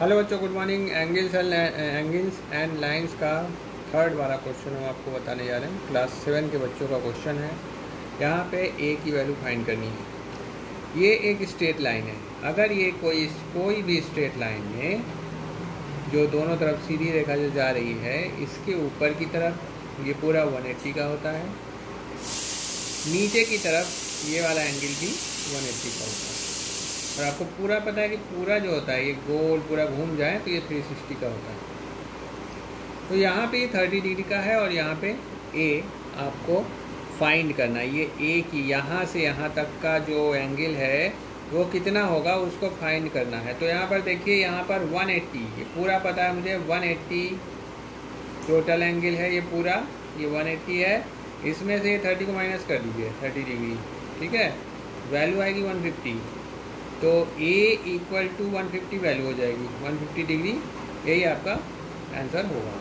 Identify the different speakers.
Speaker 1: Hello बच्चों good morning angles and angles and lines का third वाला क्वेश्चन हम आपको बताने जा रहे हैं। क्लास सेवन के बच्चों का क्वेश्चन है। यहाँ पे ए की वैल्यू फाइंड करनी है। ये एक स्ट्रेट लाइन है। अगर ये कोई कोई भी स्ट्रेट लाइन में जो दोनों तरफ़ सीधी रेखा जो जा रही है, इसके ऊपर की तरफ़ ये पूरा 180 का होता है। नीचे की तरफ़ ये वाला एंगल भी 180 का होता है। और आपको पूरा पता है कि पूरा जो होता है, ये गोल पूरा घूम जाए तो ये 360 का होता है। तो यहाँ पे ये 30 डिग्री का है और यहाँ पे ए आपको फाइंड करना है। ये ए की यहाँ से यहाँ तक का जो एंगल है, वो कितना होगा उसको फाइंड करना है। तो यहाँ पर देखिए, यहाँ पर 180 ये पूरा पता है मुझे 180 टोटल एंगल है ये पूरा। ये 180 है। इसमें से ये 30 को माइनस कर दीजिए 30 डिग्री ठीक है? वैल्यू आएगी 150 तो ए इक्वल टू 150 वैल्यू हो जाएगी। 150 डिग्री यही आपका आंसर होगा।